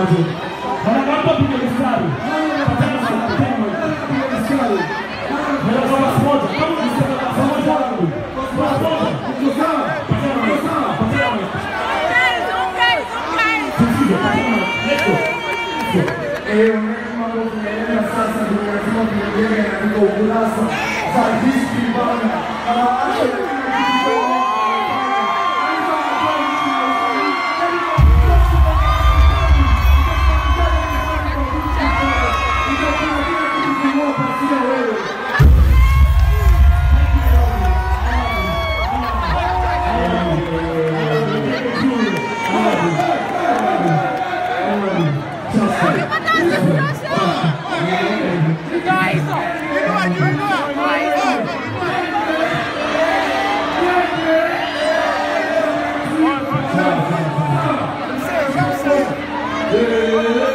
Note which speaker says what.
Speaker 1: Leo tunabate. Wanapata piga mstari. Patana sana, patana. Piga mstari. Ndio kama moja. Kama mstari kama moja wangu. Kwa moja. Uko
Speaker 2: Yeah.